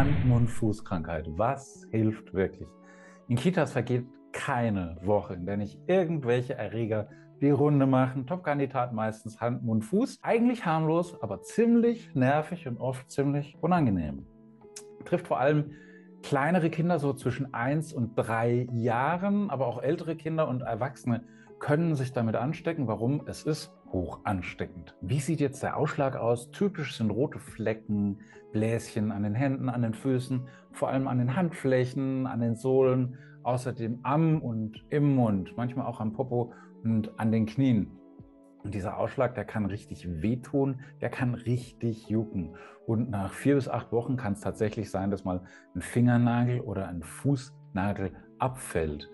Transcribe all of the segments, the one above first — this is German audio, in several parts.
Hand-Mund-Fuß-Krankheit. Was hilft wirklich? In Kitas vergeht keine Woche, in der nicht irgendwelche Erreger die Runde machen. Top-Kandidat meistens Hand, Mund, Fuß. Eigentlich harmlos, aber ziemlich nervig und oft ziemlich unangenehm. Trifft vor allem kleinere Kinder so zwischen 1 und 3 Jahren, aber auch ältere Kinder und Erwachsene können sich damit anstecken. Warum? Es ist hoch ansteckend. Wie sieht jetzt der Ausschlag aus? Typisch sind rote Flecken, Bläschen an den Händen, an den Füßen, vor allem an den Handflächen, an den Sohlen, außerdem am und im Mund, manchmal auch am Popo und an den Knien. Und dieser Ausschlag, der kann richtig wehtun, der kann richtig jucken. Und nach vier bis acht Wochen kann es tatsächlich sein, dass mal ein Fingernagel oder ein Fußnagel abfällt.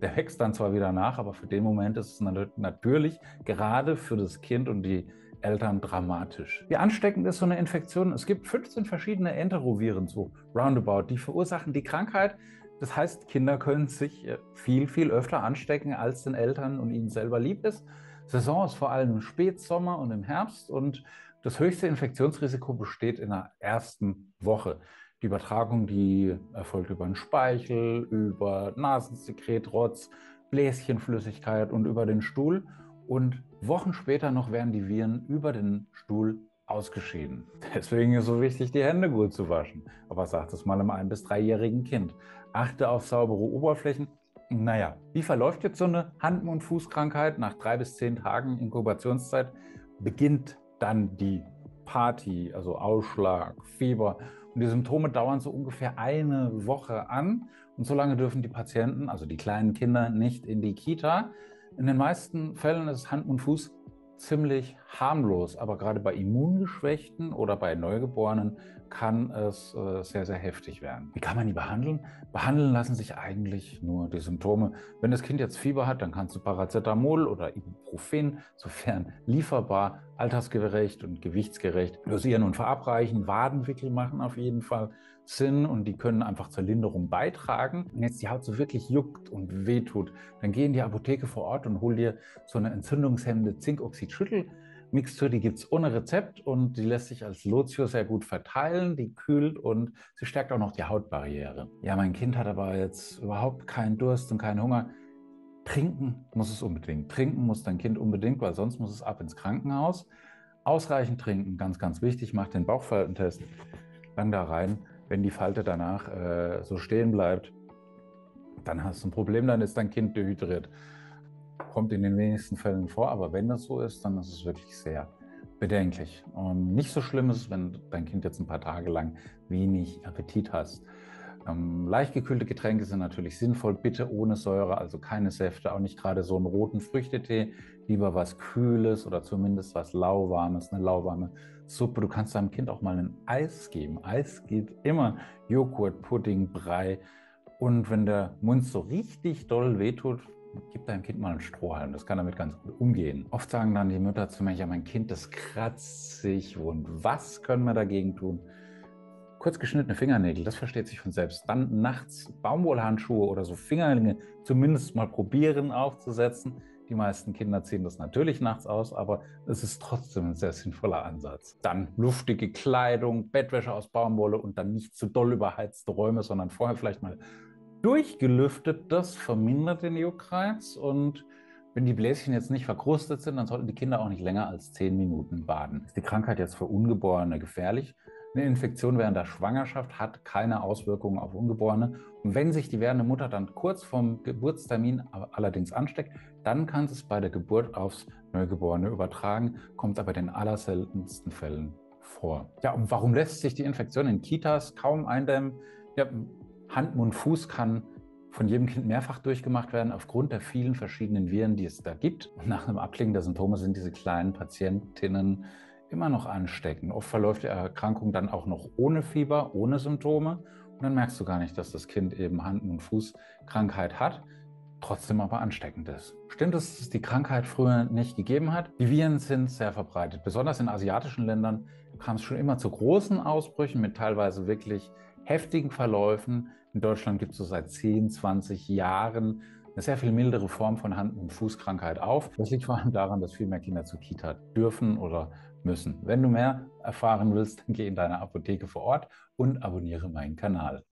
Der wächst dann zwar wieder nach, aber für den Moment ist es natürlich gerade für das Kind und die Eltern dramatisch. Wie ansteckend ist so eine Infektion? Es gibt 15 verschiedene Enteroviren, so roundabout, die verursachen die Krankheit. Das heißt, Kinder können sich äh, viel, viel öfter anstecken, als den Eltern und ihnen selber lieb ist. Saison ist vor allem im Spätsommer und im Herbst und das höchste Infektionsrisiko besteht in der ersten Woche. Die Übertragung, die erfolgt über den Speichel, über Nasensekret, Rotz, Bläschenflüssigkeit und über den Stuhl. Und Wochen später noch werden die Viren über den Stuhl ausgeschieden. Deswegen ist es so wichtig, die Hände gut zu waschen. Aber sagt es mal einem ein- bis dreijährigen Kind. Achte auf saubere Oberflächen naja, wie verläuft jetzt so eine Hand- und Fußkrankheit? Nach drei bis zehn Tagen Inkubationszeit beginnt dann die Party, also Ausschlag, Fieber. Und die Symptome dauern so ungefähr eine Woche an. Und so lange dürfen die Patienten, also die kleinen Kinder, nicht in die Kita. In den meisten Fällen ist Hand und Fuß ziemlich harmlos, aber gerade bei Immungeschwächten oder bei Neugeborenen kann es äh, sehr, sehr heftig werden. Wie kann man die behandeln? Behandeln lassen sich eigentlich nur die Symptome. Wenn das Kind jetzt Fieber hat, dann kannst du Paracetamol oder Ibuprofen, sofern lieferbar, altersgerecht und gewichtsgerecht dosieren und verabreichen. Wadenwickel machen auf jeden Fall Sinn und die können einfach zur Linderung beitragen. Wenn jetzt die Haut so wirklich juckt und wehtut, dann geh in die Apotheke vor Ort und hol dir so eine entzündungshemmende Zinkoxid-Schüttel. Mixtur, die gibt es ohne Rezept und die lässt sich als Lotio sehr gut verteilen. Die kühlt und sie stärkt auch noch die Hautbarriere. Ja, mein Kind hat aber jetzt überhaupt keinen Durst und keinen Hunger. Trinken muss es unbedingt. Trinken muss dein Kind unbedingt, weil sonst muss es ab ins Krankenhaus. Ausreichend trinken, ganz, ganz wichtig. Mach den Bauchfaltentest. Lang da rein. Wenn die Falte danach äh, so stehen bleibt, dann hast du ein Problem, dann ist dein Kind dehydriert kommt in den wenigsten Fällen vor, aber wenn das so ist, dann ist es wirklich sehr bedenklich. Und nicht so schlimm ist wenn dein Kind jetzt ein paar Tage lang wenig Appetit hast. Ähm, leicht gekühlte Getränke sind natürlich sinnvoll, bitte ohne Säure, also keine Säfte, auch nicht gerade so einen roten Früchtetee, lieber was Kühles oder zumindest was Lauwarmes, eine lauwarme Suppe. Du kannst deinem Kind auch mal ein Eis geben. Eis geht immer. Joghurt, Pudding, Brei. Und wenn der Mund so richtig doll wehtut, gib deinem Kind mal einen Strohhalm, das kann damit ganz gut umgehen. Oft sagen dann die Mütter zu mir, ja, mein Kind, das kratzt sich und was können wir dagegen tun? Kurz geschnittene Fingernägel, das versteht sich von selbst. Dann nachts Baumwollhandschuhe oder so Fingerlinge zumindest mal probieren aufzusetzen. Die meisten Kinder ziehen das natürlich nachts aus, aber es ist trotzdem ein sehr sinnvoller Ansatz. Dann luftige Kleidung, Bettwäsche aus Baumwolle und dann nicht zu doll überheizte Räume, sondern vorher vielleicht mal durchgelüftet, das vermindert den Juckreiz und wenn die Bläschen jetzt nicht verkrustet sind, dann sollten die Kinder auch nicht länger als 10 Minuten baden. Ist die Krankheit jetzt für Ungeborene gefährlich? Eine Infektion während der Schwangerschaft hat keine Auswirkungen auf Ungeborene. Und wenn sich die werdende Mutter dann kurz vorm Geburtstermin allerdings ansteckt, dann kann es bei der Geburt aufs Neugeborene übertragen, kommt aber in den allerseltensten Fällen vor. Ja, und warum lässt sich die Infektion in Kitas kaum eindämmen? Ja, Hand, Mund, Fuß kann von jedem Kind mehrfach durchgemacht werden aufgrund der vielen verschiedenen Viren, die es da gibt. Und nach dem Abklingen der Symptome sind diese kleinen Patientinnen immer noch ansteckend. Oft verläuft die Erkrankung dann auch noch ohne Fieber, ohne Symptome. Und dann merkst du gar nicht, dass das Kind eben Hand- und Fußkrankheit hat, trotzdem aber ansteckend ist. Stimmt es, dass es die Krankheit früher nicht gegeben hat? Die Viren sind sehr verbreitet. Besonders in asiatischen Ländern kam es schon immer zu großen Ausbrüchen mit teilweise wirklich heftigen Verläufen. In Deutschland gibt es so seit 10, 20 Jahren eine sehr viel mildere Form von Hand- und Fußkrankheit auf. Das liegt vor allem daran, dass viel mehr Kinder zur Kita dürfen oder müssen. Wenn du mehr erfahren willst, geh in deine Apotheke vor Ort und abonniere meinen Kanal.